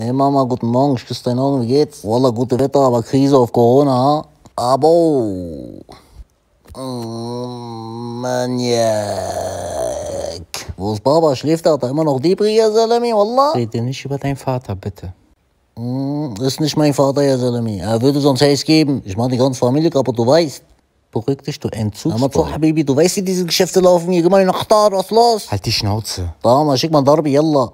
Hey Mama, guten Morgen, ich küsse deine Augen, wie geht's? Wallah, gute Wetter, aber Krise auf Corona. Abo. Mm, Maniak. Wo ist Baba? Schläft er? Hat er immer noch Debri, ya Salami, Wallah? Rede nicht über deinen Vater, bitte. Mm, Ist nicht mein Vater, ya Salami. Er würde sonst Haze geben. Ich mach die ganze Familie kaputt, du weißt. Beruhig dich, du Aber zu, Entzugsboy. Habibi, du weißt, wie diese Geschäfte laufen hier. Gib mal nach da, was los? Halt die Schnauze. Da, schick mal Darbi, yalla.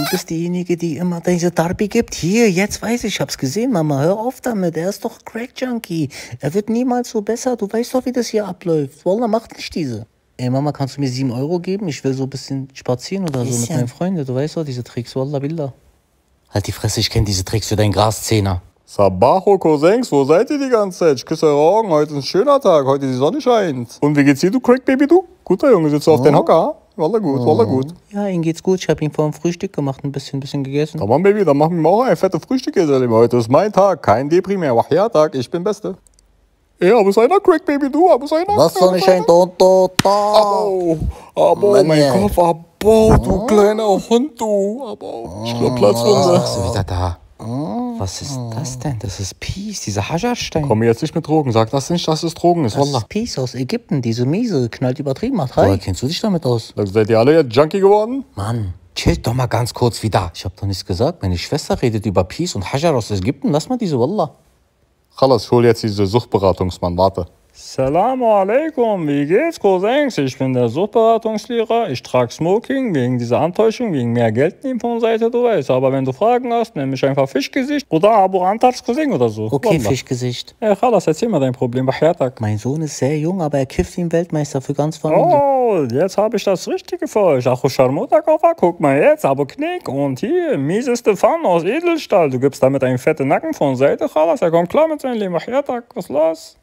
Du bist diejenige, die immer diese Darby gibt. Hier, jetzt weiß ich, ich hab's gesehen, Mama. Hör auf damit. Er ist doch Crack-Junkie. Er wird niemals so besser. Du weißt doch, wie das hier abläuft. Wallah, macht nicht diese. Ey, Mama, kannst du mir 7 Euro geben? Ich will so ein bisschen spazieren oder so mit meinen Freunden. Du weißt doch, diese Tricks. Wallah, Billah. Halt die Fresse, ich kenn diese Tricks für deinen Graszehner. Sabacho Cousins, wo seid ihr die ganze Zeit? Ich küsse eure Augen, heute ist ein schöner Tag, heute die Sonne scheint. Und wie geht's dir, du Crack Baby, du? Guter Junge, sitzt du auf den Hocker, ha? Wallah gut, wallah gut. Ja, ihm geht's gut. Ich hab ihn vor dem Frühstück gemacht, ein bisschen, ein bisschen gegessen. Tamam Baby, dann machen wir auch ein fettes Frühstück, ihr Salim. Heute ist mein Tag, kein Depri mehr. Wahia-Tag, ich bin Beste. Ey, aber seiner Crack Baby, du, aber seiner. Was soll ich ein Toto? Da. Abo, abo, Mann, mein. Kopf, abo, du kleiner Hund, du. Abo, ich glaub Platzwunde. Ach so, wieder da. Was ist das denn? Das ist Peace, dieser Hajarstein. Komm mir jetzt nicht mit Drogen, sag das nicht, dass es Drogen ist, Das Wallah. ist Peace aus Ägypten, diese miese, knallt übertrieben macht. Woher kennst du dich damit aus? Also seid ihr alle jetzt Junkie geworden? Mann, chillt doch mal ganz kurz wieder. Ich hab doch nichts gesagt. Meine Schwester redet über Peace und Hajar aus Ägypten. Lass mal diese Wallah. Khalas, ich hol jetzt diese Suchtberatungsmann, warte. Salamu alaikum, wie geht's, Cousins? Ich bin der Suchtberatungslehrer. Ich trage Smoking wegen dieser Antäuschung, wegen mehr Geld nehmen von Seite, du weißt. Aber wenn du Fragen hast, nenn mich einfach Fischgesicht oder Abu Antats Cousin oder so. Okay, Wallah. Fischgesicht. Ey, Khalas, erzähl mal dein Problem, Bachiatak. Mein Sohn ist sehr jung, aber er kifft ein Weltmeister für ganz Familie. Oh, jetzt habe ich das Richtige für euch. Ach, Scharmutakoffer, guck mal jetzt, aber Knick. Und hier, mieseste Pfanne aus Edelstahl. Du gibst damit einen fetten Nacken von Seite, Khalas. Er kommt klar mit seinem Leben. Bachiatak, was los?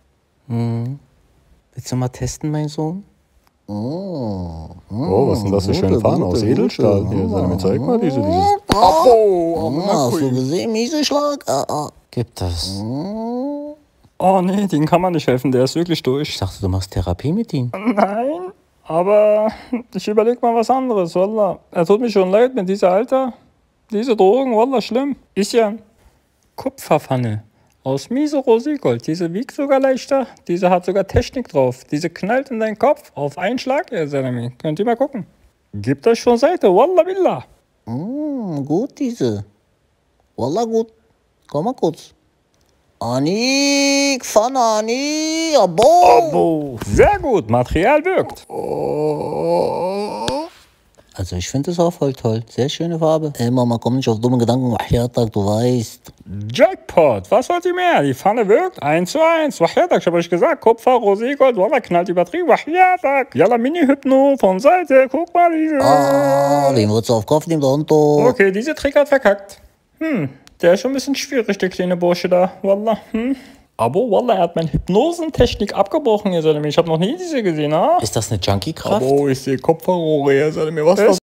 Willst du mal testen, mein Sohn? Oh, was sind das für gute, schöne Fahnen aus Edelstahl? gute. Hier, Salome, zeig mal diese, dieses... Abo, Ah, hast du gesehen, miese Schlag? Ah, ah. Gib das. Oh nee, den kann man nicht helfen, der ist wirklich Ich durch. dachte, du machst Therapie mit ihm. Nein, aber ich überleg mal was anderes, Wallah. Er tut mir schon leid mit dieser Alter. Diese Drogen, Wallah, schlimm. Ist ja Kupferpfanne. Aus miese Rosikold. Diese wiegt sogar leichter. Diese hat sogar Technik drauf. Diese knallt in deinen Kopf. Auf einen Schlag, ihr Salami. Könnt ihr mal gucken. Gebt euch schon Seite, Wallah Billah. Hm, gut, diese. Wallah, gut. Komm mal kurz. Anik, Pfanne, Anik, abo. Oh, sehr gut, Material wirkt. Also ich finde es auch voll toll. Sehr schöne Farbe. Ey, Mama, komm nicht auf dumme Gedanken. Wahiatak, du weißt. Jackpot, was wollt ihr mehr? Die Pfanne wirkt 1 zu 1. Wahiatak, ich hab euch gesagt, Kupfer, Roségold, Wallah, knallt übertrieben. Wahiatak, Yalla Mini-Hypno von Seite, guck mal diese. Ah, wen würdest du auf Kopf nehmen, der Hunto? Okay, diese Trick hat verkackt. Hm, der ist schon ein bisschen schwierig, der kleine Bursche da. Wallah, hm. Aber Wallah, er hat meine Hypnosentechnik abgebrochen, ihr Salami. Ich hab noch nie diese gesehen, ah? Ist das eine Junkie-Kraft? Oh, ich sehe Kopfverrohre, ihr Salami. Was ist das?